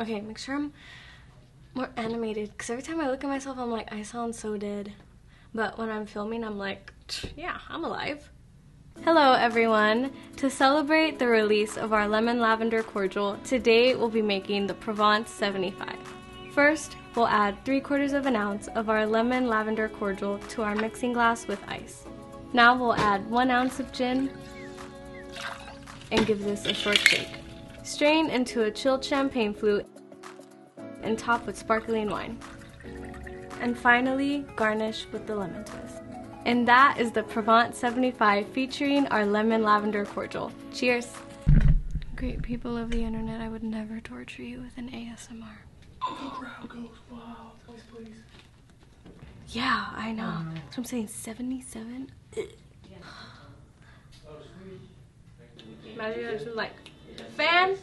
Okay, make sure I'm more animated because every time I look at myself, I'm like, I sound so dead. But when I'm filming, I'm like, yeah, I'm alive. Hello, everyone. To celebrate the release of our lemon lavender cordial, today we'll be making the Provence 75. First, we'll add 3 quarters of an ounce of our lemon lavender cordial to our mixing glass with ice. Now we'll add 1 ounce of gin and give this a short shake. Strain into a chilled champagne flute and top with sparkling wine. And finally, garnish with the lemon twist. And that is the Provence 75 featuring our lemon lavender cordial. Cheers! Great people of the internet, I would never torture you with an ASMR. The crowd goes wild. Please, please. Yeah, I know. So I'm saying 77? Imagine it's like fan